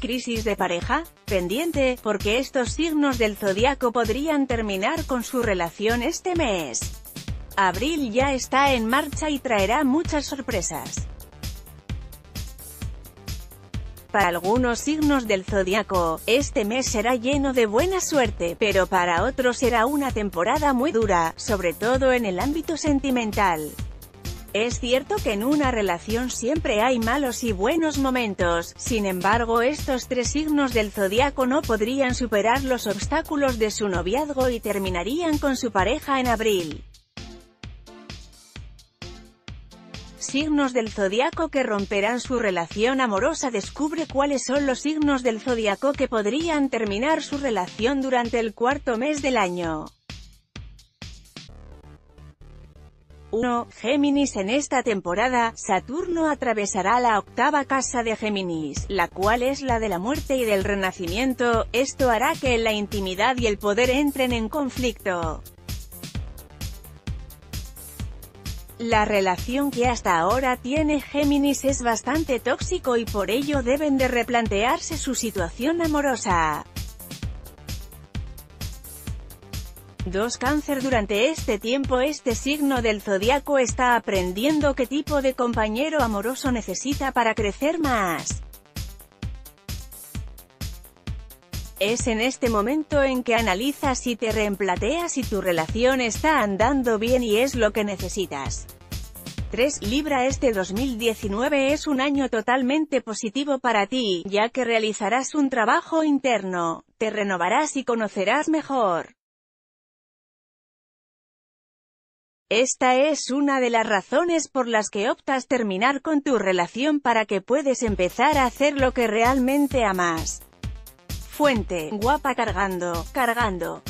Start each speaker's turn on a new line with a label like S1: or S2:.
S1: ¿Crisis de pareja? Pendiente, porque estos signos del zodiaco podrían terminar con su relación este mes. Abril ya está en marcha y traerá muchas sorpresas. Para algunos signos del zodiaco, este mes será lleno de buena suerte, pero para otros será una temporada muy dura, sobre todo en el ámbito sentimental. Es cierto que en una relación siempre hay malos y buenos momentos, sin embargo estos tres signos del zodiaco no podrían superar los obstáculos de su noviazgo y terminarían con su pareja en abril. Signos del zodiaco que romperán su relación amorosa Descubre cuáles son los signos del zodiaco que podrían terminar su relación durante el cuarto mes del año. 1. Géminis En esta temporada, Saturno atravesará la octava casa de Géminis, la cual es la de la muerte y del renacimiento, esto hará que la intimidad y el poder entren en conflicto. La relación que hasta ahora tiene Géminis es bastante tóxico y por ello deben de replantearse su situación amorosa. 2 Cáncer Durante este tiempo este signo del zodiaco está aprendiendo qué tipo de compañero amoroso necesita para crecer más. Es en este momento en que analizas y te reemplateas si tu relación está andando bien y es lo que necesitas. 3. Libra Este 2019 es un año totalmente positivo para ti, ya que realizarás un trabajo interno, te renovarás y conocerás mejor. Esta es una de las razones por las que optas terminar con tu relación para que puedes empezar a hacer lo que realmente amas. Fuente, guapa cargando, cargando.